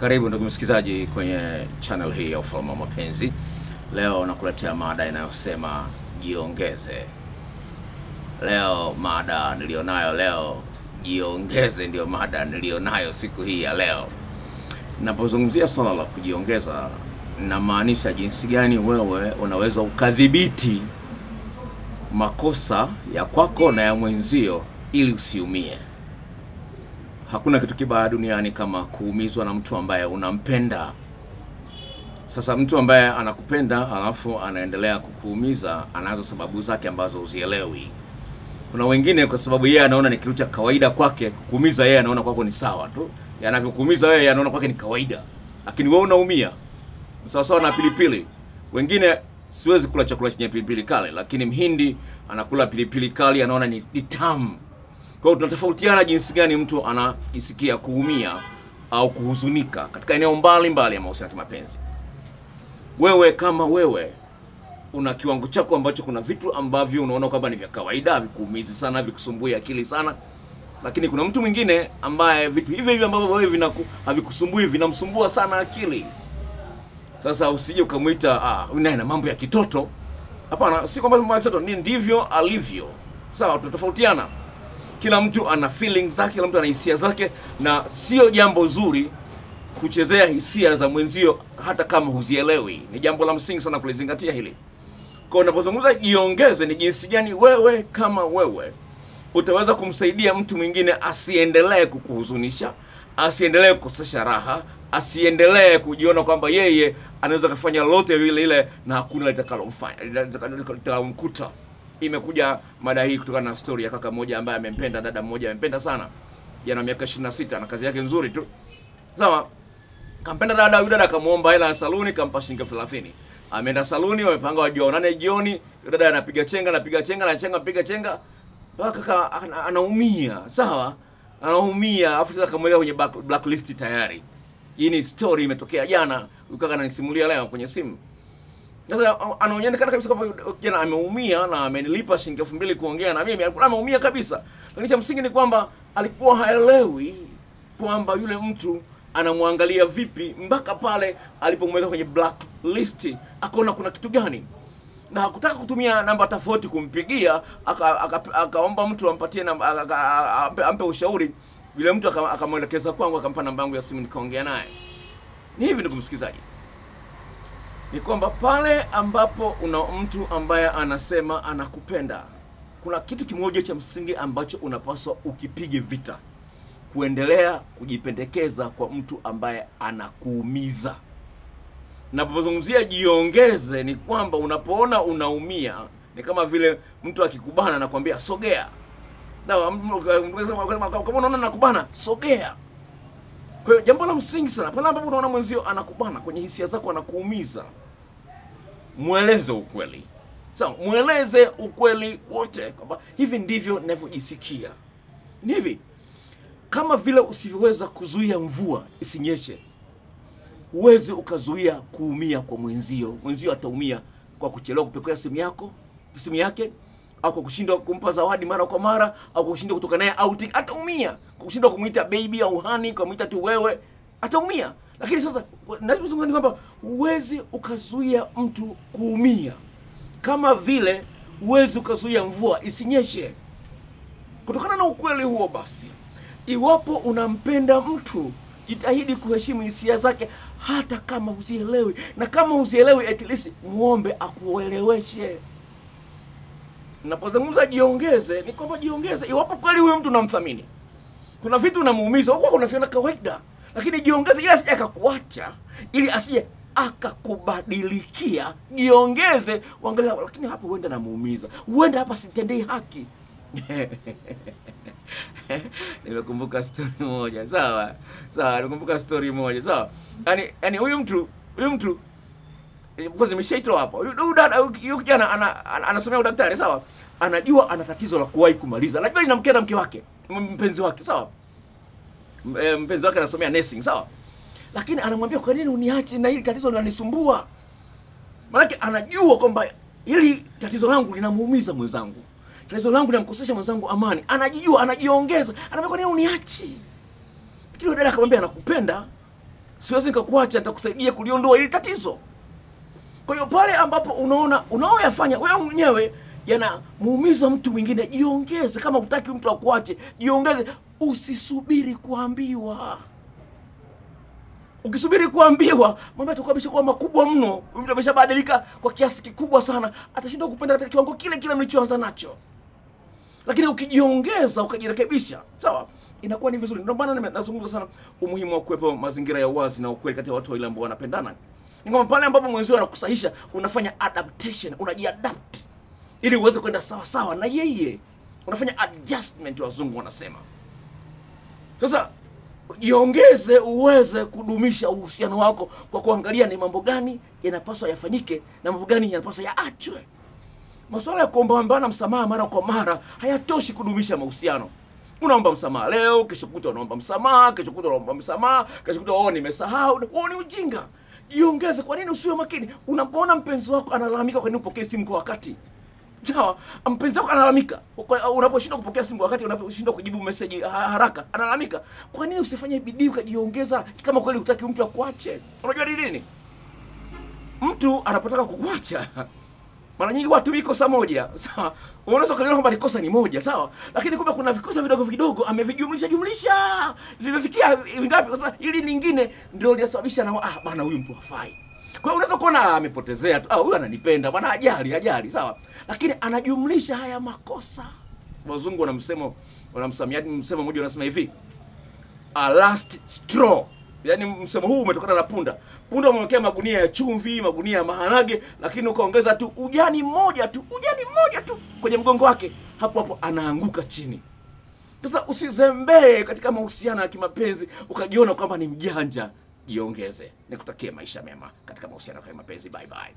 Karibu ndugu msikilizaji kwenye channel hii ya Ufalme wa Mapenzi. Leo nakuletea mada inayosema jiongeze. Leo mada nilionayo leo, jiongeze, ndio mada nilionayo siku hii ya leo. Napozungumzia swala la kujiongeza, namaanisha jinsi gani wewe unaweza ukadhibiti makosa ya kwako na ya mwenzio ili usiumie. Hakuna kitu kibaya duniani kama kuumizwa na mtu ambaye unampenda. Sasa mtu ambaye anakupenda alafu anaendelea kukuumiza, anazo sababu zake ambazo uzielewi. Kuna wengine kwa sababu yeye anaona ni kitu cha kawaida kwake kukuumiza, yeye anaona kwako ni sawa tu, yanavyokuumiza wewe anaona kwake ni kawaida, lakini wewe unaumia. Sawa sawa na pilipili. Wengine siwezi kula chakula chenye pilipili kali, lakini mhindi anakula pilipili kali, anaona ni, ni tamu. Kwa hiyo tunatofautiana jinsi gani mtu anajisikia kuumia au kuhuzunika katika eneo mbalimbali ya mahusiano ya kimapenzi. Wewe kama wewe una kiwango chako ambacho kuna vitu ambavyo unaona kwamba ni vya kawaida, vikuumizi sana, havikusumbui akili sana, lakini kuna mtu mwingine ambaye vitu hivyo hivyo ambavyo wewe vinaku havikusumbui vinamsumbua sana akili. Sasa usije ukamwita ah, naye na mambo ya kitoto. Hapana, si kwamba mambo ya kitoto, ni ndivyo alivyo. Sawa, tunatofautiana kila mtu ana feeling zake, kila mtu ana hisia zake, na sio jambo zuri kuchezea hisia za mwenzio hata kama huzielewi. Ni jambo la msingi sana kulizingatia hili. Kwa unapozungumza jiongeze, ni jinsi gani wewe kama wewe utaweza kumsaidia mtu mwingine asiendelee kukuhuzunisha, asiendelee kukosesha raha, asiendelee kujiona kwamba yeye anaweza kufanya lolote vile ile na hakuna litakalomfanya litakalomkuta imekuja mada hii kutokana na story ya kaka mmoja ambaye amempenda dada mmoja amempenda sana. Jana miaka 26 na kazi yake nzuri tu. Sawa kampenda dada yule dada akamuomba hela ya saluni kampa shilingi elfu thelathini. Ameenda saluni wamepanga wajionane jioni dada anapiga chenga anapiga chenga anachenga piga chenga. Baka kaka anaumia sawa? Anaumia afu sasa kamweka kwenye black- blacklist tayari. Hii ni story imetokea jana. Ukaka kaka ananisimulia leo kwenye simu sasa anaonekana kabisa kwamba kijana ameumia na amenilipa shilingi elfu mbili kuongea na mimi, alikuwa ameumia kabisa. Lakini cha msingi ni kwamba alikuwa haelewi kwamba yule mtu anamwangalia vipi, mpaka pale alipomweka kwenye blacklist akaona kuna kitu gani, na hakutaka kutumia namba tofauti kumpigia, aka- aka- akaomba mtu ampatie namba, ampe ushauri. Yule mtu akamwelekeza kwangu, akampa namba yangu ya simu, nikaongea naye. Ni hivi, ndugu msikilizaji ni kwamba pale ambapo una mtu ambaye anasema anakupenda, kuna kitu kimoja cha msingi ambacho unapaswa ukipige vita, kuendelea kujipendekeza kwa mtu ambaye anakuumiza. Napozungumzia jiongeze, ni kwamba unapoona unaumia, ni kama vile mtu akikubana anakwambia sogea, na kama unaona nakubana, sogea. Kwa hiyo jambo la msingi sana pale ambapo unaona mwenzio anakubana kwenye hisia zako, anakuumiza, mweleze ukweli. Sawa, mweleze ukweli wote kwamba hivi ndivyo ninavyojisikia. Ni hivi, kama vile usivyoweza kuzuia mvua isinyeshe, huwezi ukazuia kuumia kwa mwenzio. Mwenzio ataumia kwa kuchelewa kupokea simu yako, simu yake au kwa kushindwa kumpa zawadi mara kwa mara au kwa kushindwa kutoka naye outing, ataumia. Kwa kushindwa kumwita baby au honey, kumwita tu wewe, ataumia. Lakini sasa ninachozungumza ni kwamba huwezi ukazuia mtu kuumia, kama vile huwezi ukazuia mvua isinyeshe. Kutokana na ukweli huo, basi, iwapo unampenda mtu, jitahidi kuheshimu hisia zake, hata kama huzielewi, na kama huzielewi, at least muombe akueleweshe. Napozungumza jiongeze, ni kwamba jiongeze iwapo kweli huyo mtu unamthamini. Kuna vitu unamuumiza, huko unaviona kawaida, lakini jiongeze ili asije akakuacha, ili asije akakubadilikia. Jiongeze, uangalia, lakini hapo huenda namuumiza, huenda hapa sitendei haki. Nimekumbuka story moja, sawa sawa, nimekumbuka story moja, sawa. Yani, yani huyu mtu huyu mtu kwanza nimeshaitoa hapo. Huyu kijana ana, ana, anasomea udaktari sawa, anajua ana tatizo la kuwahi kumaliza, anajua linamkera mke wake, mpenzi wake sawa, eh, mpenzi wake anasomea nursing sawa, lakini anamwambia kwa nini uniache na hili tatizo linanisumbua? Maanake anajua kwamba hili tatizo langu linamuumiza mwenzangu, tatizo langu linamkosesha mwenzangu amani. Anajijua, anajiongeza, anamwambia kwa nini uniachi? Lakini dada akamwambia anakupenda, siwezi nikakuacha, nitakusaidia kuliondoa hili tatizo. Kwa hiyo pale ambapo unaona unaoyafanya wewe mwenyewe yanamuumiza mtu mwingine, jiongeze. Kama hutaki mtu akuache, jiongeze, usisubiri kuambiwa. Ukisubiri kuambiwa, mambo yatakuwa ameshakuwa makubwa mno. Mtu ameshabadilika kwa kiasi kikubwa sana, atashindwa kupenda katika kiwango kile kile mlichoanza nacho. Lakini ukijiongeza ukajirekebisha, sawa, inakuwa ni vizuri. Ndio maana nazungumza sana umuhimu wa kuwepo mazingira ya uwazi na ukweli kati ya watu wawili ambao wanapendana. Ni kwamba pale ambapo mwenzio anakusahisha, unafanya adaptation, unajiadapt ili uweze kwenda sawa sawa na yeye, unafanya adjustment, wazungu wanasema. Sasa jiongeze uweze kudumisha uhusiano wako kwa kuangalia ni mambo gani yanapaswa yafanyike na mambo gani yanapaswa yaachwe. Masuala ya kuombaombana msamaha mara kwa mara hayatoshi kudumisha mahusiano. Unaomba msamaha leo, kesho kutwa unaomba msamaha, kesho kutwa unaomba msamaha, kesho kutwa oh, nimesahau. oh ni ujinga. Jiongeze. Kwa nini usiwe makini? Unapoona mpenzi wako analalamika, kwa nini upokee simu kwa wakati? Sawa, mpenzi wako analalamika unaposhindwa kupokea simu wakati, unaposhindwa kujibu message haraka, analalamika. Kwa nini usifanye bidii ukajiongeza, kama kweli hutaki mtu akuache? Unajua ni nini? Mtu anapotaka kukuacha mara nyingi watumii kosa moja sawa. Unaweza kuelewa kwamba ni kosa ni moja sawa, lakini kumbe kuna vikosa vidogo vidogo amevijumlisha jumlisha, vimefikia vingapi? Sasa hili lingine ndio linasababisha na ah, bana huyu mtu hafai. Kwa hiyo unaweza kuona ah, amepotezea tu, ah, huyu ananipenda bwana, ajali ajali, sawa, lakini anajumlisha haya makosa. Wazungu wana msemo, wana msamiati, msemo mmoja unasema hivi a last straw. Yaani msemo huu umetokana na punda. Punda umewekea magunia ya chumvi, magunia ya maharage, lakini ukaongeza tu ujani mmoja tu, ujani mmoja tu kwenye mgongo wake, hapo hapo anaanguka chini. Sasa usizembee katika mahusiano ya kimapenzi ukajiona kwamba ni mjanja. Jiongeze. Nikutakie maisha mema katika mahusiano ya kimapenzi. Bye bye.